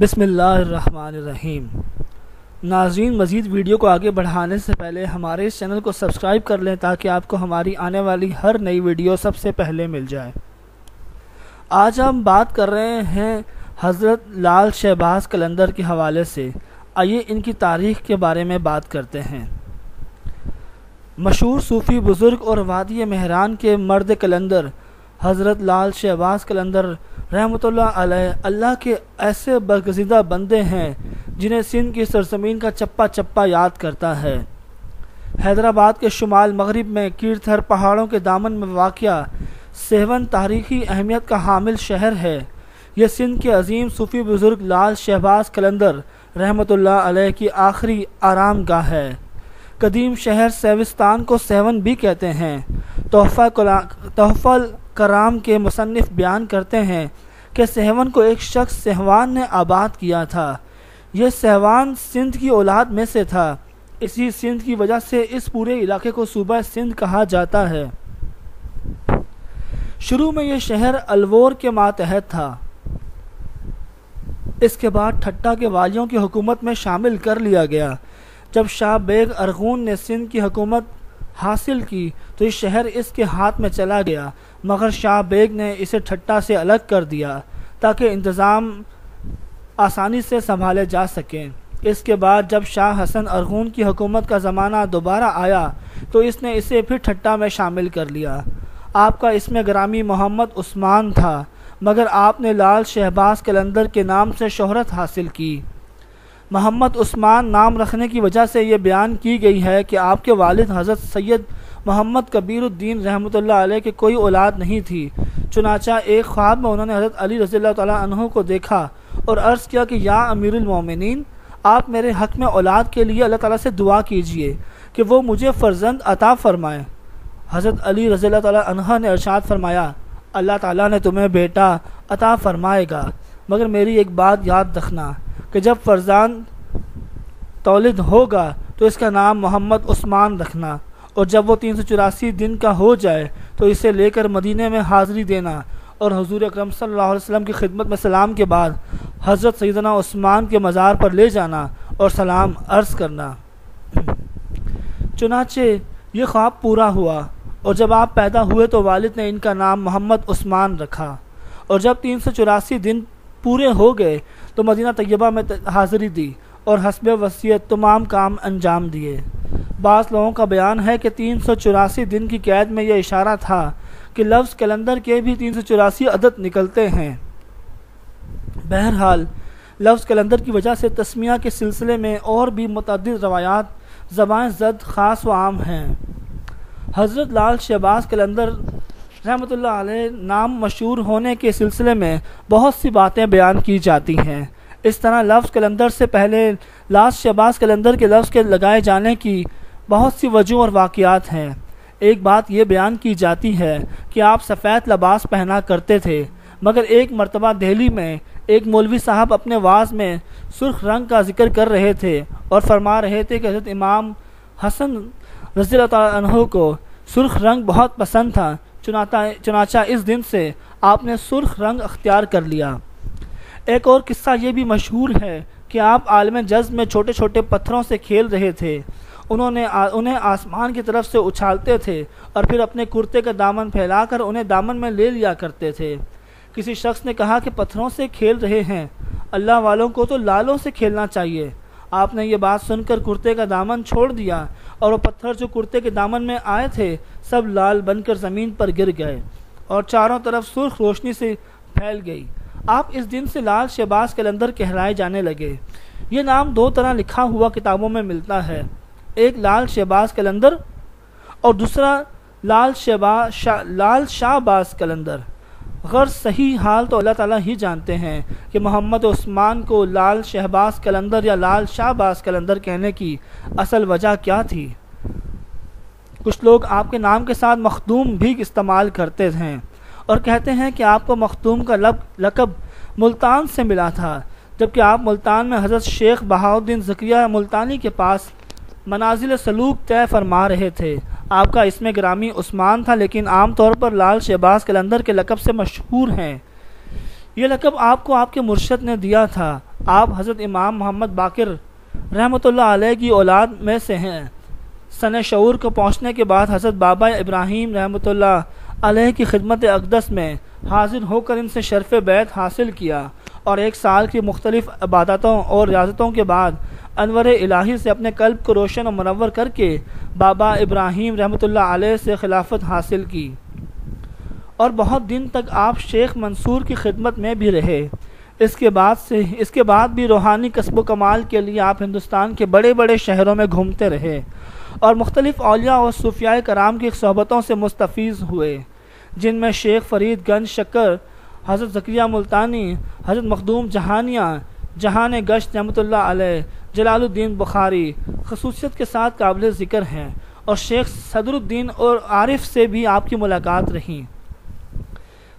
بسم اللہ الرحمن الرحیم۔ ناظرین، مزید ویڈیو کو آگے بڑھانے سے پہلے ہمارے اس چینل کو سبسکرائب کر لیں تاکہ آپ کو ہماری آنے والی ہر نئی ویڈیو سب سے پہلے مل جائے۔ آج ہم بات کر رہے ہیں حضرت لال شہباز کلندر کے حوالے سے۔ آئیے ان کی تاریخ کے بارے میں بات کرتے ہیں۔ مشہور صوفی بزرگ اور وادی مہران کے مرد کلندر حضرت لال شہباز کلندر رحمۃ اللہ علیہ اللہ کے ایسے برگزیدہ بندے ہیں جنہیں سندھ کی سرزمین کا چپا چپا یاد کرتا ہے۔ حیدرآباد کے شمال مغرب میں کیرتھر پہاڑوں کے دامن میں واقع سیون تاریخی اہمیت کا حامل شہر ہے۔ یہ سندھ کے عظیم صوفی بزرگ لال شہباز کلندر رحمۃ اللہ علیہ کی آخری آرام گاہ ہے۔ قدیم شہر سیوستان کو سیون بھی کہتے ہیں۔ تحفہ تحفہ کرام کے مصنف بیان کرتے ہیں کہ سہون کو ایک شخص سہوان نے آباد کیا تھا۔ یہ سہوان سندھ کی اولاد میں سے تھا۔ اسی سندھ کی وجہ سے اس پورے علاقے کو صوبہ سندھ کہا جاتا ہے۔ شروع میں یہ شہر الور کے ماتحت تھا۔ اس کے بعد ٹھٹا کے والیوں کی حکومت میں شامل کر لیا گیا۔ جب شاہ بیگ ارغون نے سندھ کی حکومت حاصل کی تو یہ شہر اس کے ہاتھ میں چلا گیا، مگر شاہ بیگ نے اسے ٹھٹا سے الگ کر دیا تاکہ انتظام آسانی سے سنبھالے جا سکیں۔ اس کے بعد جب شاہ حسن ارغون کی حکومت کا زمانہ دوبارہ آیا تو اس نے اسے پھر ٹھٹا میں شامل کر لیا۔ آپ کا اس میں گرامی محمد عثمان تھا، مگر آپ نے لال شہباز کلندر کے نام سے شہرت حاصل کی۔ محمد عثمان نام رکھنے کی وجہ سے یہ بیان کی گئی ہے کہ آپ کے والد حضرت سید محمد کبیر الدین رحمۃ اللہ علیہ کے کوئی اولاد نہیں تھی۔ چنانچہ ایک خواب میں انہوں نے حضرت علی رضی اللہ تعالیٰ عنہ کو دیکھا اور عرض کیا کہ یا امیر المومنین، آپ میرے حق میں اولاد کے لیے اللہ تعالیٰ سے دعا کیجیے کہ وہ مجھے فرزند عطا فرمائے۔ حضرت علی رضی اللہ تعالیٰ عنہ نے ارشاد فرمایا، اللہ تعالیٰ نے تمہیں بیٹا عطا فرمائے گا۔ مگر میری ایک بات یاد رکھنا کہ جب فرزان تولد ہوگا تو اس کا نام محمد عثمان رکھنا اور جب وہ تین سو چوراسی دن کا ہو جائے تو اسے لے کر مدینہ میں حاضری دینا اور حضور اکرم صلی اللہ علیہ وسلم کی خدمت میں سلام کے بعد حضرت سیدنا عثمان کے مزار پر لے جانا اور سلام عرض کرنا۔ چنانچہ یہ خواب پورا ہوا اور جب آپ پیدا ہوئے تو والد نے ان کا نام محمد عثمان رکھا اور جب تین سو چوراسی دن پورے ہو گئے تو مدینہ طیبہ میں حاضری دی اور حسب وصیت تمام کام انجام دیے۔ بعض لوگوں کا بیان ہے کہ تین سو چوراسی دن کی قید میں یہ اشارہ تھا کہ لفظ کلندر کے بھی تین سو چوراسی عدد نکلتے ہیں۔ بہرحال، لفظ کلندر کی وجہ سے تسمیہ کے سلسلے میں اور بھی متعدد روایات زبان زد خاص و عام ہیں۔ حضرت لال شہباز کلندر رحمۃ اللہ علیہ، نام مشہور ہونے کے سلسلے میں بہت سی باتیں بیان کی جاتی ہیں۔ اس طرح لفظ کلندر سے پہلے لاس شہباز کلندر کے لفظ کے لگائے جانے کی بہت سی وجوہ اور واقعات ہیں۔ ایک بات یہ بیان کی جاتی ہے کہ آپ سفید لباس پہنا کرتے تھے، مگر ایک مرتبہ دہلی میں ایک مولوی صاحب اپنے واز میں سرخ رنگ کا ذکر کر رہے تھے اور فرما رہے تھے کہ حضرت امام حسن رضی اللہ تعالیٰ عنہ کو سرخ رنگ بہت پسند تھا۔ چنانچہ اس دن سے آپ نے سرخ رنگ اختیار کر لیا۔ ایک اور قصہ یہ بھی مشہور ہے کہ آپ عالم جذب میں چھوٹے چھوٹے پتھروں سے کھیل رہے تھے۔ انہوں نے انہیں آسمان کی طرف سے اچھالتے تھے اور پھر اپنے کرتے کا دامن پھیلا کر انہیں دامن میں لے لیا کرتے تھے۔ کسی شخص نے کہا کہ پتھروں سے کھیل رہے ہیں۔ اللہ والوں کو تو لالوں سے کھیلنا چاہیے۔ آپ نے یہ بات سن کر کرتے کا دامن چھوڑ دیا اور وہ پتھر جو کرتے کے دامن میں آئے تھے سب لال بن کر زمین پر گر گئے اور چاروں طرف سرخ روشنی سے پھیل گئی۔ آپ اس دن سے لال شہباز کلندر کہلائے جانے لگے۔ یہ نام دو طرح لکھا ہوا کتابوں میں ملتا ہے۔ ایک لال شہباز کلندر اور دوسرا لال شہباز شا لال شاہ باز کلندر غرض صحیح حال تو اللہ تعالیٰ ہی جانتے ہیں کہ محمد عثمان کو لال شہباز کلندر یا لال شاہ باز کلندر کہنے کی اصل وجہ کیا تھی؟ کچھ لوگ آپ کے نام کے ساتھ مخدوم بھی استعمال کرتے ہیں اور کہتے ہیں کہ آپ کو مخدوم کا لب لقب ملتان سے ملا تھا، جبکہ آپ ملتان میں حضرت شیخ بہاؤدین ذکریہ ملتانی کے پاس منازل سلوک طے فرما رہے تھے۔ آپ کا اس میں گرامی عثمان تھا، لیکن عام طور پر لال شہباز کلندر کے لقب سے مشہور ہیں۔ یہ لقب آپ کو آپ کے مرشد نے دیا تھا۔ آپ حضرت امام محمد باقر رحمۃ اللہ علیہ کی اولاد میں سے ہیں۔ سن شعور کو پہنچنے کے بعد حضرت بابا ابراہیم رحمۃ اللہ علیہ کی خدمت اقدس میں حاضر ہو کر ان سے شرف بیت حاصل کیا۔ اور ایک سال کی مختلف عبادتوں اور ریاضتوں کے بعد انور الہی سے اپنے قلب کو روشن و منور کر کے بابا ابراہیم رحمۃ اللہ علیہ سے خلافت حاصل کی۔ اور بہت دن تک آپ شیخ منصور کی خدمت میں بھی رہے۔ اس کے بعد سے، اس کے بعد بھی روحانی قصب و کمال کے لیے آپ ہندوستان کے بڑے بڑے شہروں میں گھومتے رہے۔ اور مختلف اولیاء اور صوفیاء کرام کی صحبتوں سے مستفیض ہوئے، جن میں شیخ فرید گنج شکر حضرت ذکریہ ملتانی، حضرت مخدوم جہانیہ، جہان گشت رحمۃ اللہ علیہ، جلال الدین بخاری خصوصیت کے ساتھ قابل ذکر ہیں اور شیخ صدر الدین اور عارف سے بھی آپ کی ملاقات رہیں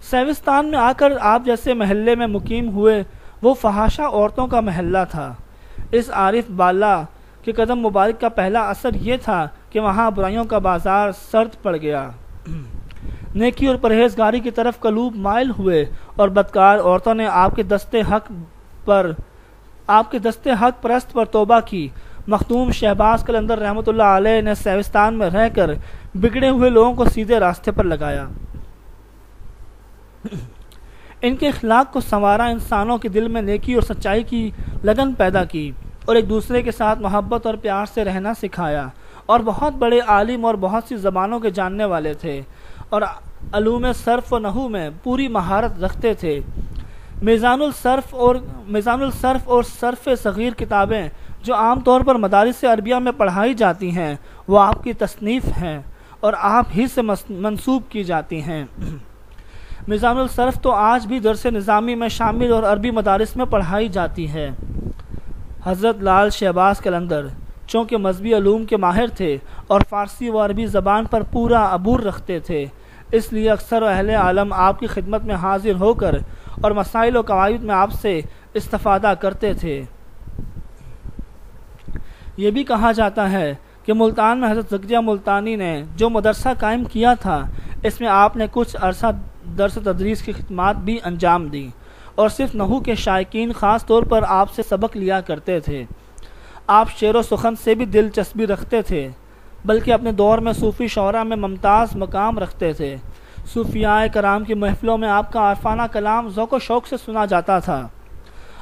سیوستان میں آ کر آپ جیسے محلے میں مقیم ہوئے، وہ فحاشہ عورتوں کا محلہ تھا۔ اس عارف بالا کے قدم مبارک کا پہلا اثر یہ تھا کہ وہاں برائیوں کا بازار سرد پڑ گیا۔ نیکی اور پرہیزگاری کی طرف قلوب مائل ہوئے اور بدکار عورتوں نے آپ کے دستے حق پر آپ کے دستے حق پرست پر توبہ کی۔ مختوم شہباز کلندر رحمۃ اللہ علیہ نے سیوستان میں رہ کر بگڑے ہوئے لوگوں کو سیدھے راستے پر لگایا۔ ان کے اخلاق کو سنوارا انسانوں کے دل میں نیکی اور سچائی کی لگن پیدا کی اور ایک دوسرے کے ساتھ محبت اور پیار سے رہنا سکھایا اور بہت بڑے عالم اور بہت سی زبانوں کے جاننے والے تھے۔ اور علوم صرف و نحو میں پوری مہارت رکھتے تھے۔ میزان الصرف اور میزان الصرف اور صرف صغیر کتابیں جو عام طور پر مدارس عربیہ میں پڑھائی جاتی ہیں، وہ آپ کی تصنیف ہیں اور آپ ہی سے منسوب کی جاتی ہیں۔ میزان الصرف تو آج بھی درس نظامی میں شامل اور عربی مدارس میں پڑھائی جاتی ہے۔ حضرت لال شہباز کلندر چونکہ مذہبی علوم کے ماہر تھے اور فارسی و عربی زبان پر پورا عبور رکھتے تھے۔ اس لیے اکثر اہل عالم آپ کی خدمت میں حاضر ہو کر اور مسائل و قواعد میں آپ سے استفادہ کرتے تھے۔ یہ بھی کہا جاتا ہے کہ ملتان میں حضرت زکریہ ملتانی نے جو مدرسہ قائم کیا تھا، اس میں آپ نے کچھ عرصہ درس تدریس کی خدمات بھی انجام دیں اور صرف نحو کے شائقین خاص طور پر آپ سے سبق لیا کرتے تھے۔ آپ شعر و سخن سے بھی دلچسپی رکھتے تھے، بلکہ اپنے دور میں صوفی شعراء میں ممتاز مقام رکھتے تھے۔ صوفیاء کرام کی محفلوں میں آپ کا عارفانہ کلام ذوق و شوق سے سنا جاتا تھا۔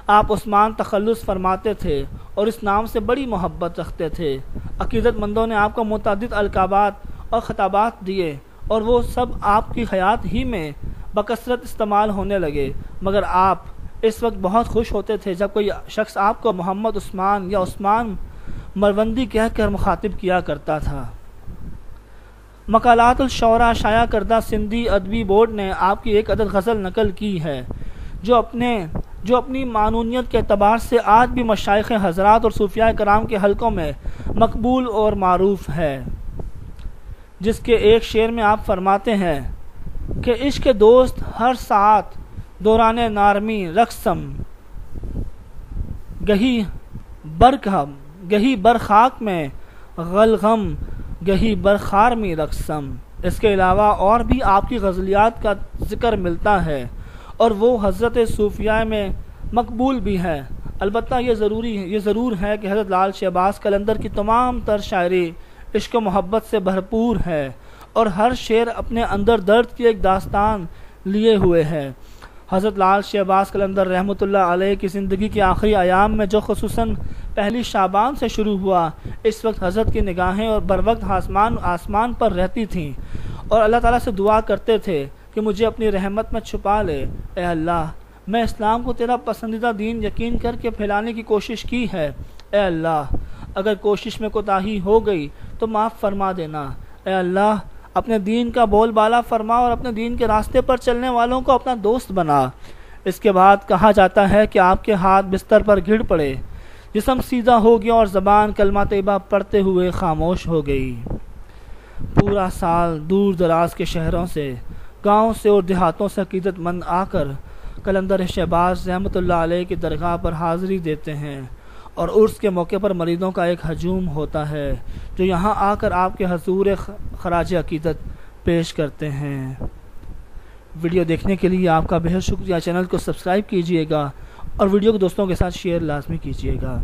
آپ عثمان تخلص فرماتے تھے اور اس نام سے بڑی محبت رکھتے تھے۔ عقیدت مندوں نے آپ کو متعدد القابات اور خطابات دیے اور وہ سب آپ کی حیات ہی میں بکثرت استعمال ہونے لگے۔ مگر آپ اس وقت بہت خوش ہوتے تھے جب کوئی شخص آپ کو محمد عثمان یا عثمان مروندی کہہ کر مخاطب کیا کرتا تھا۔ مقالات الشعراء شائع کردہ سندھی ادبی بورڈ نے آپ کی ایک عدد غزل نقل کی ہے، جو اپنے جو اپنی معنونیت کے اعتبار سے آج بھی مشائق حضرات اور صوفیاء کرام کے حلقوں میں مقبول اور معروف ہے۔ جس کے ایک شعر میں آپ فرماتے ہیں کہ عشق دوست ہر ساتھ دوران نارمی رقصم، گہی برکھم، گہی برخاک میں غلغم، گہی برخار میں رقصم۔ اس کے علاوہ اور بھی آپ کی غزلیات کا ذکر ملتا ہے اور وہ حضرت صوفیہ میں مقبول بھی ہے البتہ یہ ضروری ہے یہ ضرور ہے کہ حضرت لال شہباز کلندر کی تمام تر شاعری عشق و محبت سے بھرپور ہے اور ہر شعر اپنے اندر درد کی ایک داستان لیے ہوئے ہے۔ حضرت لال شہباز کلندر رحمۃ اللہ علیہ کی زندگی کے آخری ایام میں جو خصوصاً پہلی شابان سے شروع ہوا، اس وقت حضرت کی نگاہیں اور بر وقت آسمان آسمان پر رہتی تھیں۔ اور اللہ تعالیٰ سے دعا کرتے تھے کہ مجھے اپنی رحمت میں چھپا لے۔ اے اللہ، میں اسلام کو تیرا پسندیدہ دین یقین کر کے پھیلانے کی کوشش کی ہے۔ اے اللہ، اگر کوشش میں کوتاہی ہو گئی تو معاف فرما دینا۔ اے اللہ اپنے دین کا بول بالا فرما اور اپنے دین کے راستے پر چلنے والوں کو اپنا دوست بنا۔ اس کے بعد کہا جاتا ہے کہ آپ کے ہاتھ بستر پر گھڑ پڑے۔ جسم سیدھا ہو گیا اور زبان کلمہ طیبہ پڑھتے ہوئے خاموش ہو گئی۔ پورا سال دور دراز کے شہروں سے، گاؤں سے اور دیہاتوں سے عقیدت مند آ کر کلندر شہباز رحمۃ اللہ علیہ کی درگاہ پر حاضری دیتے ہیں۔ اور عرس کے موقع پر مریضوں کا ایک ہجوم ہوتا ہے، جو یہاں آ کر آپ کے حضور خراج عقیدت پیش کرتے ہیں۔ ویڈیو دیکھنے کے لیے آپ کا بہت شکریہ۔ چینل کو سبسکرائب کیجیے گا اور ویڈیو کو دوستوں کے ساتھ شیئر لازمی کیجیے گا۔